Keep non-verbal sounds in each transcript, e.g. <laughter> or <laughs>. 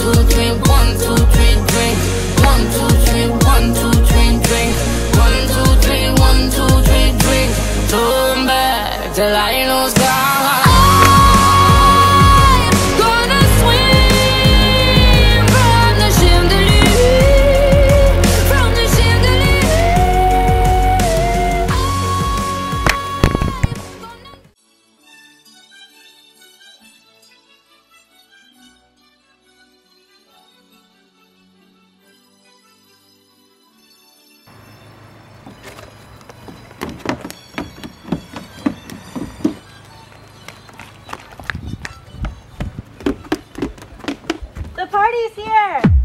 two, three, one, two, three, drink. Party's here!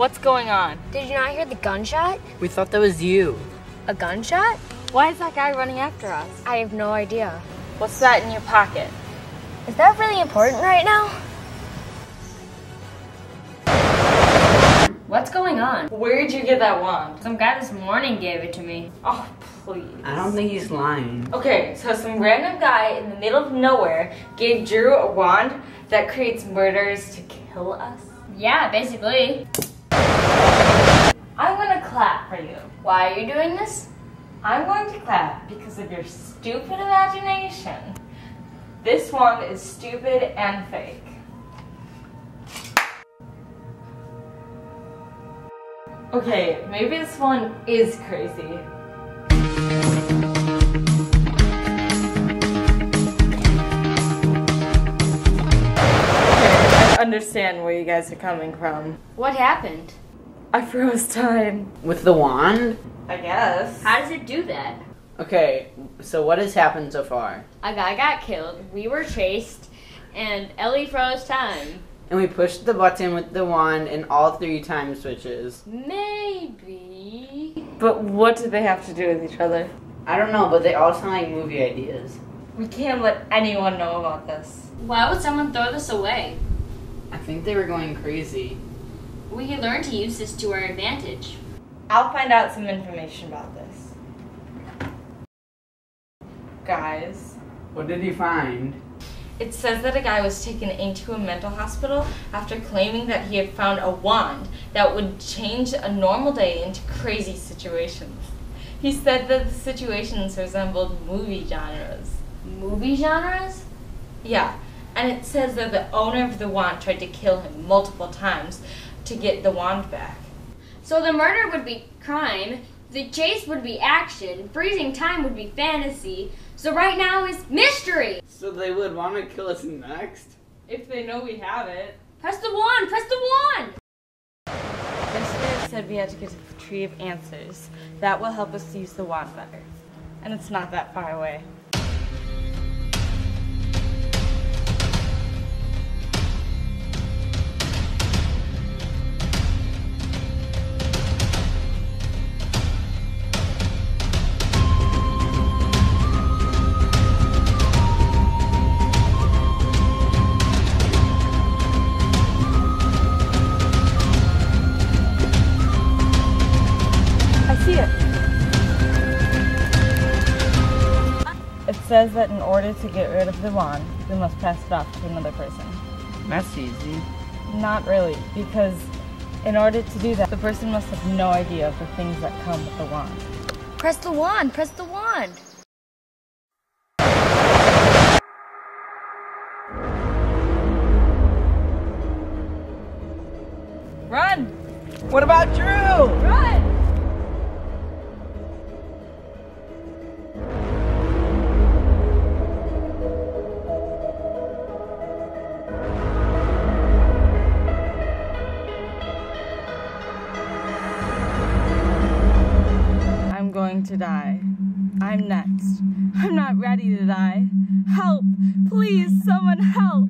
What's going on? Did you not hear the gunshot? We thought that was you. A gunshot? Why is that guy running after us? I have no idea. What's that in your pocket? Is that really important right now? What's going on? Where did you get that wand? Some guy this morning gave it to me. Oh, please. I don't think he's lying. Okay, so some random guy in the middle of nowhere gave Drew a wand that creates murders to kill us? Yeah, basically. I'm gonna clap for you. Why are you doing this? I'm going to clap because of your stupid imagination. This wand is stupid and fake. Okay, maybe this one is crazy. Okay, I understand where you guys are coming from. What happened? I froze time. With the wand? I guess. How does it do that? Okay, so what has happened so far? A guy got killed, we were chased, and Ellie froze time. And we pushed the button with the wand and all three time switches. Maybe. But what do they have to do with each other? I don't know, but they all sound like movie ideas. We can't let anyone know about this. Why would someone throw this away? I think they were going crazy. We can learn to use this to our advantage. I'll find out some information about this. Guys, What did you find? it says that a guy was taken into a mental hospital after claiming that he had found a wand that would change a normal day into crazy situations. He said that the situations resembled movie genres. Movie genres? Yeah, and it says that the owner of the wand tried to kill him multiple times to get the wand back. So the murder would be crime, the chase would be action, freezing time would be fantasy. So right now is mystery. So they would want to kill us next? If they know we have it. Press the wand, press the wand. Yesterday it said we had to get to the tree of answers. That will help us use the wand better. And it's not that far away. Says that in order to get rid of the wand, we must pass it off to another person. That's easy. Not really, because in order to do that, the person must have no idea of the things that come with the wand. Press the wand, press the wand. Run! What about Drew? Run! Going to die. I'm next. I'm not ready to die. Help! Please, someone help!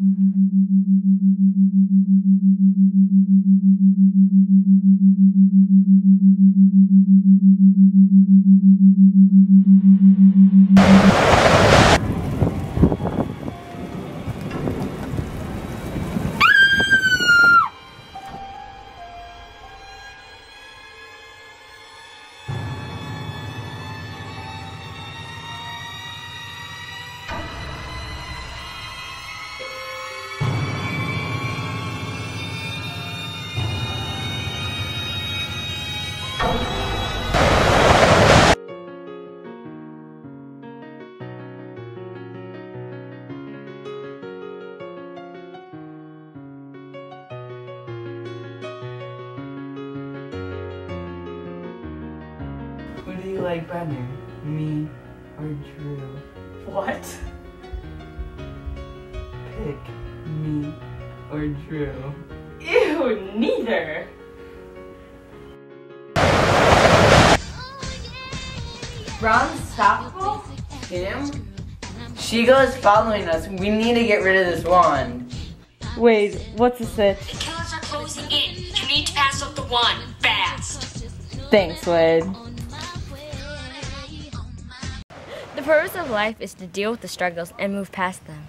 Do better? Me or Drew? What? Pick me or Drew. Ew, neither. Ron's stoppable? Him? Shego's following us. We need to get rid of this wand. Wait, what's this? the sitch? Killers are closing in. You need to pass up the wand fast. Thanks, Wade. Purpose of life is to deal with the struggles and move past them.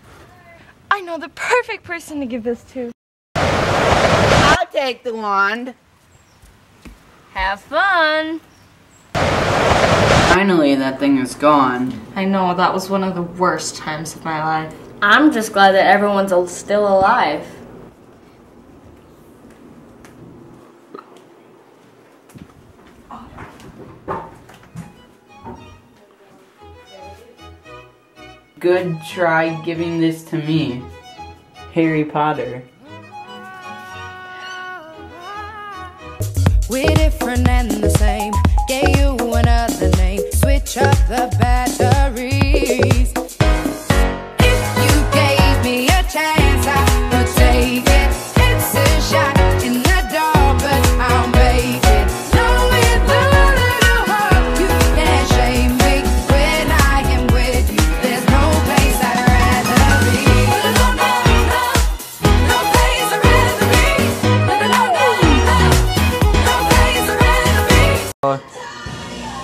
I know the perfect person to give this to. I'll take the wand. Have fun. Finally, that thing is gone. I know, that was one of the worst times of my life. I'm just glad that everyone's still alive. Good try giving this to me. Harry Potter. We're different and the same. Gave you another name. Switch up the batteries.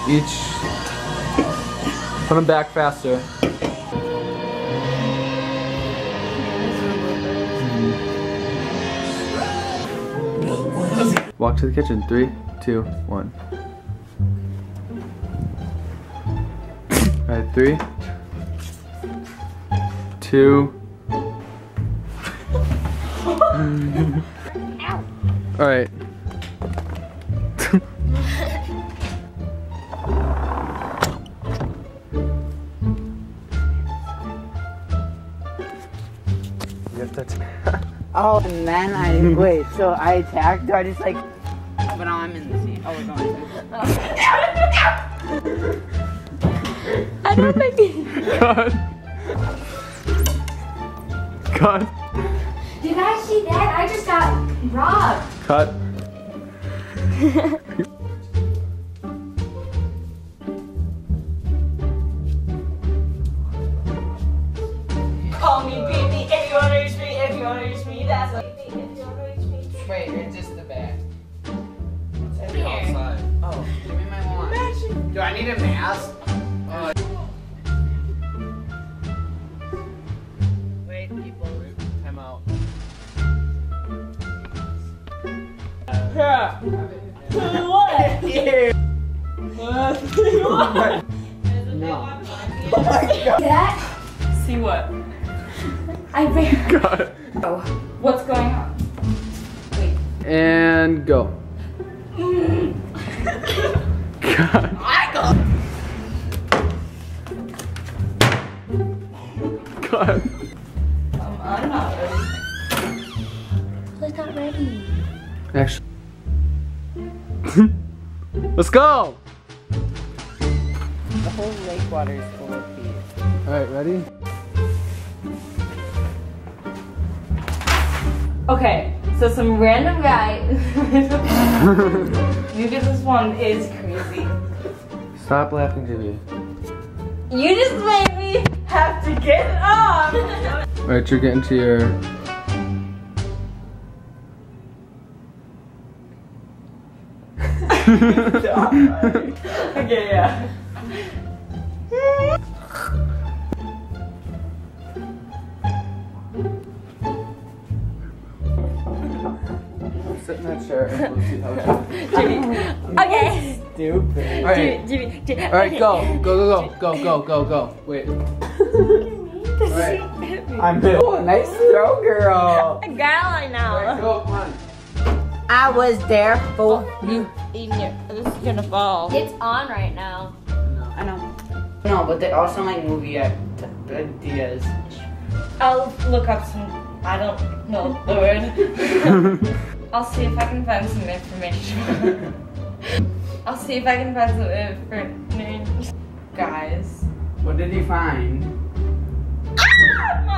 Each. Put them back faster. Walk to the kitchen. Three, two, one. Alright, three, two. <laughs> Alright. Oh, and then I <laughs> wait. So I attacked. Do I just like? But now I'm in the scene. Oh, we're going. I don't think Cut. Cut. Did I see that? I just got robbed. Cut. <laughs> I need a mask? Oh. Wait, people. Time out. Yeah. what? what? No. Oh my That? See what? I barely. Cut. What's going on? Wait. And go. <laughs> Cut. Um, I'm not ready. Not ready. Actually. Let's go! The whole lake water is full of. Alright, ready? Okay, so some random guy. <laughs> Maybe this one is crazy. Stop laughing, Jimmy. You just made me have to get up. <laughs> Alright, you're getting to your. okay, yeah. Sit in that chair and we'll see how it Jimmy. Okay. Stupid. Alright, Jimmy. Jimmy. alright, go. Go, go, go, go, go, go, go. Wait. Alright, I'm oh, nice throw, girl. I got it now. alright, go, come. I was there for oh, you. Eating it. This is gonna fall. It's on right now. I know. No, but they also like movie ideas. I'll look up some. I don't know <laughs> the <laughs> word. I'll see if I can find some information. <laughs> I'll see if I can find some information. Guys. What did you find?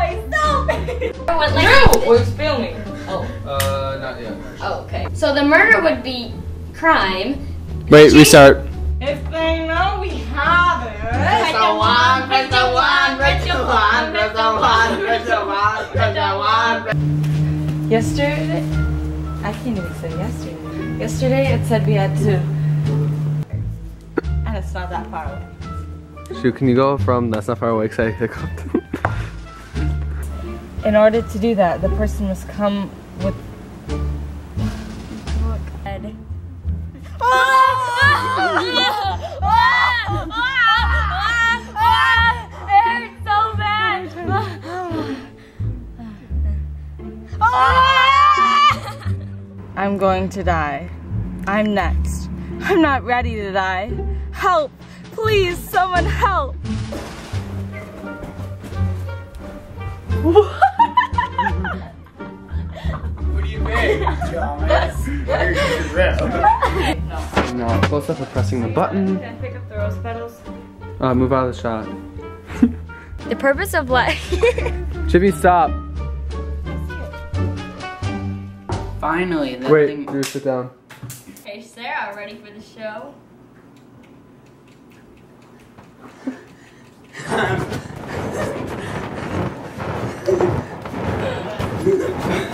My stomach! What, like- No! <laughs> It's filming. Oh. Uh, not yet. Oh, okay. So the murder would be crime. Wait, restart. If they know we have it. Press the one, press the one, press the one, press the one, press the one, press the one. Yesterday, I can't even say yesterday. Yesterday it said we had to, and it's not that far away. Shoot, can you go from that's not far away because I hiccuped? In order to do that, the person must come with. Bad. I'm going to die. I'm next. I'm not ready to die. Help! Please, someone help! What no, close up of pressing the button. Can I Pick up the rose petals. Uh, move out of the shot. <laughs> the purpose of life. <laughs> Chippy, stop. Finally, that Wait, thing. Drew, sit down. Hey, Sarah, ready for the show? <laughs>